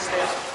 Wednesdays.